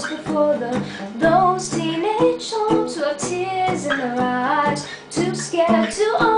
was before them Those teenage homes with tears in their eyes. Too scared to